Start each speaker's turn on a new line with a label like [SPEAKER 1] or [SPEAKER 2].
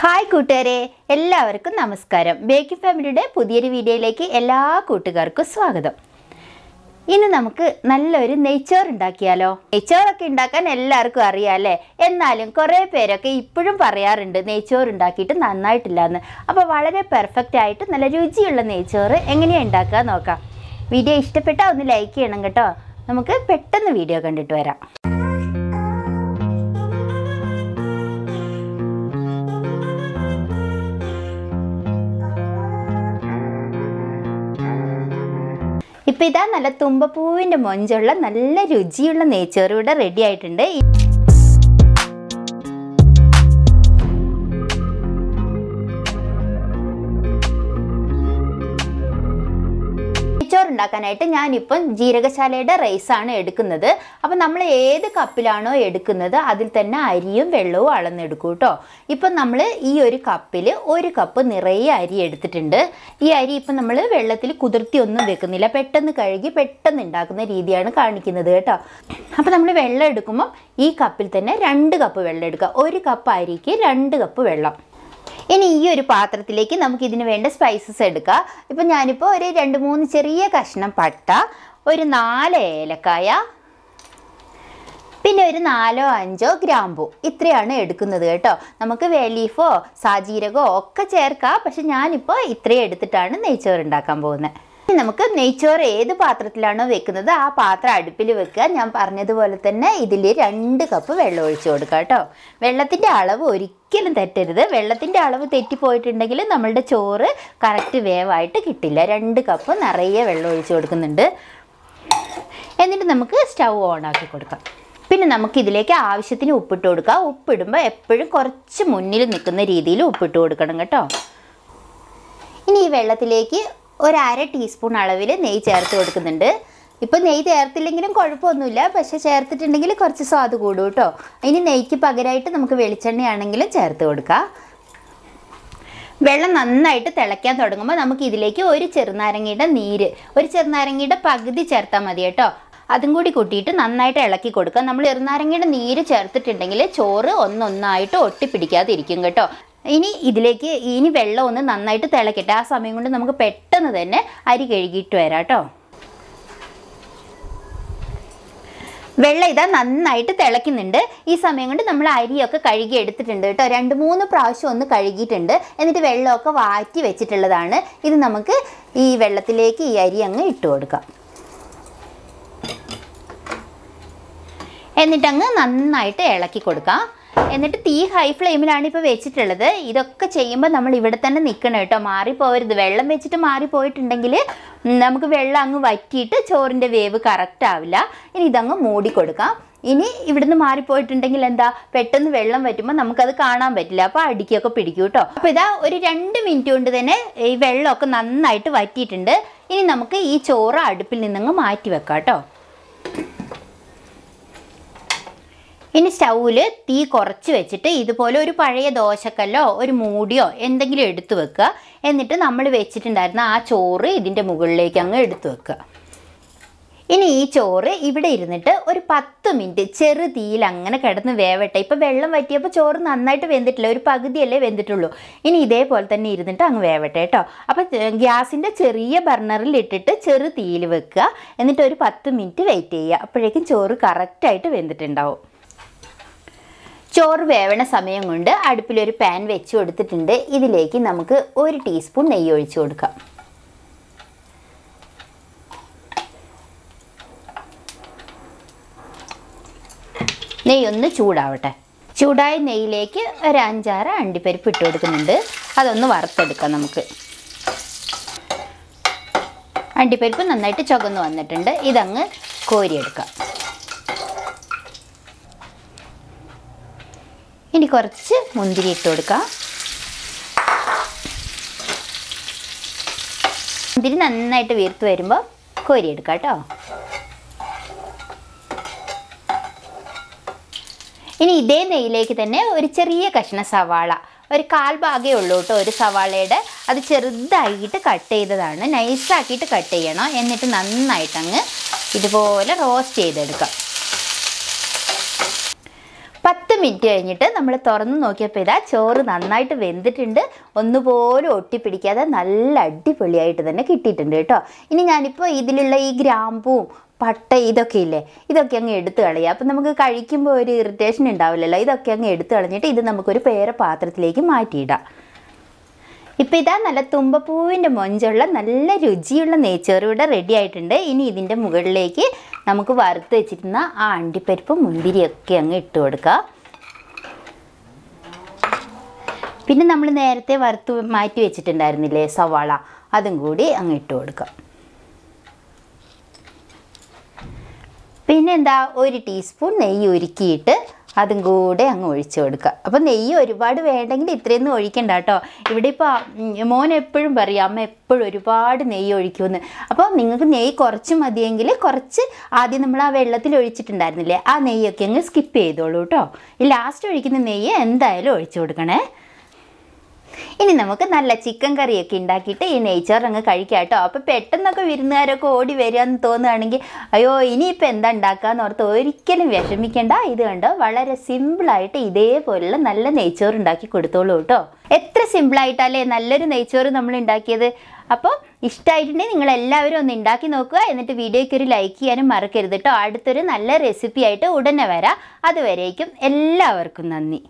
[SPEAKER 1] Hi കൂട്ടുകാരെ എല്ലാവർക്കും നമസ്കാരം. ബേക്കിംഗ് ഫാമിലിയുടെ പുതിയൊരു വീഡിയോയിലേക്ക് എല്ലാ കൂട്ടുകാർക്കും സ്വാഗതം. ഇന്ന് നമുക്ക് നല്ലൊരു നെയ്ച്ചോർ ഉണ്ടാക്കിയാലോ? നെയ്ച്ചോറൊക്കെ ഉണ്ടാക്കാൻ എല്ലാവർക്കും അറിയാം അല്ലേ? എന്നാലും കുറേ പേരൊക്കെ ഇപ്പോഴും പറയാറുണ്ട് നെയ്ച്ചോറ് ഉണ്ടാക്കിയിട്ട് നന്നായിട്ടില്ല എന്ന് അപ്പോൾ വളരെ പെർഫെക്റ്റ് ആയിട്ട് നല്ല രുചിയുള്ള നെയ്ച്ചോറ് എങ്ങനെയാണ് ഉണ്ടാക്കുക നോക്കാം. വീഡിയോ ഇഷ്ടപ്പെട്ടാൽ ഒന്ന് ലൈക്ക് ചെയ്യണം കേട്ടോ. നമുക്ക് പെട്ടെന്ന് വീഡിയോ കണ്ടിട്ട് വരാം. ഇപ്പം ഇതാ നല്ല തുമ്പപ്പൂവിന്റെ മൊഞ്ചുള്ള നല്ല രുചിയുള്ള നെയ്ച്ചോറ് ഇവിടെ റെഡി ആയിട്ടുണ്ട്. ഉണ്ടാക്കാനായിട്ട് ഞാനിപ്പം ജീരകശാലയുടെ റൈസാണ് എടുക്കുന്നത്. അപ്പം നമ്മൾ ഏത് കപ്പിലാണോ എടുക്കുന്നത് അതിൽ തന്നെ അരിയും വെള്ളവും അളന്നെടുക്കും കേട്ടോ ഇപ്പം നമ്മൾ ഈ ഒരു കപ്പിൽ ഒരു കപ്പ് നിറയെ അരി എടുത്തിട്ടുണ്ട്. ഈ അരി ഇപ്പം നമ്മൾ വെള്ളത്തിൽ കുതിർത്തി ഒന്നും വെക്കുന്നില്ല. പെട്ടെന്ന് കഴുകി പെട്ടെന്ന് ഉണ്ടാക്കുന്ന രീതിയാണ് കാണിക്കുന്നത് കേട്ടോ. അപ്പം നമ്മൾ വെള്ളം എടുക്കുമ്പം ഈ കപ്പിൽ തന്നെ രണ്ട് കപ്പ് വെള്ളം എടുക്കുക. ഒരു കപ്പ് അരിക്ക് രണ്ട് കപ്പ് വെള്ളം. ഇനി ഈ ഒരു പാത്രത്തിലേക്ക് നമുക്ക് ഇതിന് വേണ്ട സ്പൈസസ് എടുക്കാം. ഇപ്പം ഞാനിപ്പോൾ ഒരു രണ്ട് മൂന്ന് ചെറിയ കഷ്ണം പട്ട ഒരു നാല് ഏലക്കായ പിന്നെ ഒരു നാലോ അഞ്ചോ ഗ്രാമ്പു. ഇത്രയാണ് എടുക്കുന്നത് കേട്ടോ. നമുക്ക് വേലീഫോ സാജീരകോ ഒക്കെ ചേർക്കാം. പക്ഷെ ഞാനിപ്പോൾ ഇത്രയും എടുത്തിട്ടാണ് നെയ്ച്ചോറ് ഉണ്ടാക്കാൻ പോകുന്നത്. നമുക്ക് നെയ്ച്ചോറ് ഏത് പാത്രത്തിലാണോ വെക്കുന്നത് ആ പാത്രം അടുപ്പിൽ വെക്കുക. ഞാൻ പറഞ്ഞതുപോലെ തന്നെ ഇതിൽ രണ്ട് കപ്പ് വെള്ളം ഒഴിച്ചു കൊടുക്കുക കേട്ടോ. വെള്ളത്തിന്റെ അളവ് ഒരിക്കലും തെറ്റരുത്. വെള്ളത്തിന്റെ അളവ് തെറ്റിപ്പോയിട്ടുണ്ടെങ്കിൽ നമ്മളുടെ ചോറ് കറക്റ്റ് വേവായിട്ട് കിട്ടില്ല. രണ്ട് കപ്പ് നിറയെ വെള്ളം ഒഴിച്ചു കൊടുക്കുന്നുണ്ട്. എന്നിട്ട് നമുക്ക് സ്റ്റൗ ഓൺ ആക്കി കൊടുക്കാം. പിന്നെ നമുക്ക് ഇതിലേക്ക് ആവശ്യത്തിന് ഉപ്പിട്ട് കൊടുക്കുക ഉപ്പിടുമ്പോൾ എപ്പോഴും കുറച്ച് മുന്നിൽ നിൽക്കുന്ന രീതിയിൽ ഉപ്പിട്ട് കൊടുക്കണം കേട്ടോ. ഇനി ഈ വെള്ളത്തിലേക്ക് ഒരു അര ടീസ്പൂൺ അളവിൽ നെയ്യ് ചേർത്ത് കൊടുക്കുന്നുണ്ട്. ഇപ്പം നെയ്യ് ചേർത്തില്ലെങ്കിലും കുഴപ്പമൊന്നുമില്ല. പക്ഷെ ചേർത്തിട്ടുണ്ടെങ്കിൽ കുറച്ച് സ്വാദ് കൂടും കേട്ടോ. ഇനി നെയ്ക്ക് പകരമായിട്ട് നമുക്ക് വെളിച്ചെണ്ണയാണെങ്കിലും ചേർത്ത് കൊടുക്കാം. വെള്ളം നന്നായിട്ട് തിളയ്ക്കാൻ തുടങ്ങുമ്പോൾ നമുക്ക് ഇതിലേക്ക് ഒരു ചെറുനാരങ്ങയുടെ നീര് ഒരു ചെറുനാരങ്ങയുടെ പകുതി ചേർത്താൽ മതി കേട്ടോ. അതും കൂടി കൂട്ടിയിട്ട് നന്നായിട്ട് ഇളക്കി കൊടുക്കുക നമ്മൾ ചെറുനാരങ്ങയുടെ നീര് ചേർത്തിട്ടുണ്ടെങ്കിൽ ചോറ് ഒന്നൊന്നായിട്ട് ഒട്ടിപ്പിടിക്കാതിരിക്കും കേട്ടോ. ഇനി ഇതിലേക്ക് ഇനി വെള്ളം ഒന്ന് നന്നായിട്ട് തിളക്കട്ടെ. ആ സമയം കൊണ്ട് നമുക്ക് പെട്ടെന്ന് തന്നെ അരി കഴുകിയിട്ട് വരാം കേട്ടോ വെള്ളം ഇതാ നന്നായിട്ട് തിളയ്ക്കുന്നുണ്ട് ഈ സമയം കൊണ്ട് നമ്മൾ അരിയൊക്കെ കഴുകി എടുത്തിട്ടുണ്ട് കേട്ടോ രണ്ട് മൂന്ന് പ്രാവശ്യം ഒന്ന് കഴുകിയിട്ടുണ്ട്. എന്നിട്ട് വെള്ളമൊക്കെ വാറ്റി വെച്ചിട്ടുള്ളതാണ്. ഇത് നമുക്ക് ഈ വെള്ളത്തിലേക്ക് ഈ അരി അങ്ങ് ഇട്ട് കൊടുക്കാം. എന്നിട്ടങ്ങ് നന്നായിട്ട് ഇളക്കി കൊടുക്കാം. എന്നിട്ട് തീ ഹൈ ഫ്ലെയിമിലാണ് ഇപ്പോൾ വെച്ചിട്ടുള്ളത്. ഇതൊക്കെ ചെയ്യുമ്പോൾ നമ്മൾ ഇവിടെ തന്നെ നിൽക്കണം കേട്ടോ. മാറിപ്പോവരുത്. വെള്ളം വെച്ചിട്ട് മാറിപ്പോയിട്ടുണ്ടെങ്കിൽ നമുക്ക് വെള്ളം അങ്ങ് വറ്റിയിട്ട് ചോറിന്റെ വേവ് കറക്റ്റ് ആവില്ല. ഇനി ഇതങ്ങ് മൂടി കൊടുക്കാം. ഇനി ഇവിടുന്ന് മാറിപ്പോയിട്ടുണ്ടെങ്കിൽ എന്താ? പെട്ടെന്ന് വെള്ളം വറ്റുമ്പോൾ നമുക്കത് കാണാൻ പറ്റില്ല. അപ്പോൾ അടിക്കൊക്കെ പിടിക്കും കേട്ടോ. അപ്പോൾ ഇതാ ഒരു രണ്ട് മിനിറ്റ് കൊണ്ട് തന്നെ ഈ വെള്ളമൊക്കെ നന്നായിട്ട് വറ്റിയിട്ടുണ്ട്. ഇനി നമുക്ക് ഈ ചോറ് അടുപ്പിൽ നിന്നങ്ങ് മാറ്റി വെക്കാം കേട്ടോ. ഇനി സ്റ്റൗവിൽ തീ കുറച്ച് വെച്ചിട്ട് ഇതുപോലെ ഒരു പഴയ ദോശക്കല്ലോ ഒരു മൂടിയോ എന്തെങ്കിലും എടുത്തു വെക്കുക. എന്നിട്ട് നമ്മൾ വെച്ചിട്ടുണ്ടായിരുന്ന ആ ചോറ് ഇതിന്റെ മുകളിലേക്ക് അങ്ങ് എടുത്തു വെക്കുക. ഇനി ഈ ചോറ് ഇവിടെ ഇരുന്നിട്ട് ഒരു പത്ത് മിനിറ്റ് ചെറു തീയിൽ അങ്ങനെ കിടന്ന് വേവട്ടെ. ഇപ്പം വെള്ളം വറ്റിയപ്പോൾ ചോറ് നന്നായിട്ട് വെന്തിട്ടില്ല ഒരു പകുതിയല്ലേ വെന്തിട്ടുള്ളൂ. ഇനി ഇതേപോലെ തന്നെ ഇരുന്നിട്ട് അങ്ങ് വേവട്ടെ കേട്ടോ. അപ്പം ഗ്യാസിന്റെ ചെറിയ ബർണറിൽ ഇട്ടിട്ട് ചെറു തീയിൽ വെക്കുക. എന്നിട്ട് ഒരു പത്ത് മിനിറ്റ് വെയിറ്റ് ചെയ്യുക. അപ്പോഴേക്കും ചോറ് കറക്റ്റായിട്ട് വെന്തിട്ടുണ്ടാവും. ചോറ് വേവണ സമയം കൊണ്ട് അടുപ്പിലൊരു പാൻ വെച്ച് കൊടുത്തിട്ടുണ്ട്. ഇതിലേക്ക് നമുക്ക് ഒരു ടീസ്പൂൺ നെയ്യ് ഒഴിച്ചു കൊടുക്കാം. നെയ്യ് ഒന്ന് ചൂടാവട്ടെ. ചൂടായ നെയ്യിലേക്ക് ഒരു അഞ്ചാറ് അണ്ടിപ്പരിപ്പ് ഇട്ട് കൊടുക്കുന്നുണ്ട്. അതൊന്ന് വറുത്തെടുക്കാം നമുക്ക്. അണ്ടിപ്പരിപ്പ് നന്നായിട്ട് ചുവന്ന് വന്നിട്ടുണ്ട്. ഇതങ്ങ് കോരിയെടുക്കാം. ഇനി കുറച്ച് മുന്തിരി ഇട്ട് കൊടുക്കാം. മുന്തിരി നന്നായിട്ട് വീർത്ത് വരുമ്പോൾ കോരിയെടുക്കാം കേട്ടോ ഇനി ഇതേ നെയ്യിലേക്ക് തന്നെ ഒരു ചെറിയ കഷ്ണ സവാള. ഒരു കാൽ ഭാഗമേ ഉള്ളൂ കേട്ടോ ഒരു സവാളയുടെ. അത് ചെറുതായിട്ട് കട്ട് ചെയ്തതാണ്. നൈസാക്കിയിട്ട് കട്ട് ചെയ്യണം. എന്നിട്ട് നന്നായിട്ടങ്ങ് ഇതുപോലെ റോസ്റ്റ് ചെയ്തെടുക്കാം പത്ത് മിനിറ്റ് കഴിഞ്ഞിട്ട് നമ്മൾ തുറന്ന് നോക്കിയപ്പോൾ ഇതാ ചോറ് നന്നായിട്ട് വെന്തിട്ടുണ്ട്. ഒന്നുപോലും ഒട്ടിപ്പിടിക്കാതെ നല്ല അടിപൊളിയായിട്ട് തന്നെ കിട്ടിയിട്ടുണ്ട് കേട്ടോ. ഇനി ഞാനിപ്പോൾ ഇതിലുള്ള ഈ ഗ്രാമ്പും പട്ട ഇതൊക്കെ ഇല്ലേ ഇതൊക്കെ അങ്ങ് എടുത്തു കളയുക. അപ്പം നമുക്ക് കഴിക്കുമ്പോൾ ഒരു ഇറിറ്റേഷൻ ഉണ്ടാവില്ലല്ലോ. ഇതൊക്കെ അങ്ങ് എടുത്തു കളഞ്ഞിട്ട് ഇത് നമുക്കൊരു പേര പാത്രത്തിലേക്ക് മാറ്റിയിടാം. ഇപ്പം ഇതാ നല്ല തുമ്പപ്പൂവിന്റെ മൊഞ്ചുള്ള നല്ല രുചിയുള്ള നെയ്ച്ചോറ് ഇവിടെ റെഡി ആയിട്ടുണ്ട്. ഇനി ഇതിന്റെ മുകളിലേക്ക് നമുക്ക് വറുത്ത് വെച്ചിരുന്ന ആ അണ്ടിപ്പരിപ്പും മുന്തിരിയൊക്കെ അങ്ങ് ഇട്ട് കൊടുക്കുക പിന്നെ നമ്മൾ നേരത്തെ വറുത്ത് മാറ്റി വെച്ചിട്ടുണ്ടായിരുന്നില്ലേ സവാള? അതും കൂടി അങ്ങ് ഇട്ട് കൊടുക്കുക. പിന്നെ എന്താ ഒരു ടീസ്പൂൺ നെയ്യ് ഉരുക്കിയിട്ട് അതും കൂടെ അങ്ങ് ഒഴിച്ചു കൊടുക്കുക. അപ്പോൾ നെയ്യ് ഒരുപാട് വേണ്ടെങ്കിൽ ഇത്രയൊന്നും ഒഴിക്കണ്ട കേട്ടോ. ഇവിടെ ഇപ്പോൾ മോൻ എപ്പോഴും പറയും അമ്മ എപ്പോഴും ഒരുപാട് നെയ്യ് ഒഴിക്കുമെന്ന് അപ്പോൾ നിങ്ങൾക്ക് നെയ്യ് കുറച്ച് മതിയെങ്കിൽ കുറച്ച് ആദ്യം നമ്മൾ ആ വെള്ളത്തിൽ ഒഴിച്ചിട്ടുണ്ടായിരുന്നില്ലേ ആ നെയ്യൊക്കെ അങ്ങ് സ്കിപ്പ് ചെയ്തോളൂ കേട്ടോ. ഈ ലാസ്റ്റ് ഒഴിക്കുന്ന നെയ്യ് എന്തായാലും ഒഴിച്ചു കൊടുക്കണേ. ഇനി നമുക്ക് നല്ല ചിക്കൻ കറിയൊക്കെ ഉണ്ടാക്കിയിട്ട് ഈ നെയ്ച്ചോറ് അങ്ങ് കഴിക്കാം കേട്ടോ. അപ്പോൾ പെട്ടെന്നൊക്കെ വിരുന്നുകാരൊക്കെ ഓടി വരിക എന്ന് തോന്നുകയാണെങ്കിൽ അയ്യോ ഇനിയിപ്പോൾ എന്താ ഉണ്ടാക്കാന്ന് ഓർത്ത് ഒരിക്കലും വിഷമിക്കേണ്ട. ഇത് കണ്ടോ വളരെ സിമ്പിളായിട്ട് ഇതേപോലുള്ള നല്ല നെയ്ച്ചോറ് ഉണ്ടാക്കി കൊടുത്തോളൂ കേട്ടോ. എത്ര സിമ്പിളായിട്ടല്ലേ നല്ലൊരു നെയ്ച്ചോറ് നമ്മൾ ഉണ്ടാക്കിയത്. അപ്പോൾ ഇഷ്ടമായിട്ടുണ്ടെങ്കിൽ നിങ്ങൾ എല്ലാവരും ഒന്ന് ഉണ്ടാക്കി നോക്കുക. എന്നിട്ട് വീഡിയോയ്ക്ക് ഒരു ലൈക്ക് ചെയ്യാനും മറക്കരുത് കേട്ടോ. അടുത്തൊരു നല്ല റെസിപ്പി ആയിട്ട് ഉടനെ വരാം. അതുവരേക്കും എല്ലാവർക്കും നന്ദി.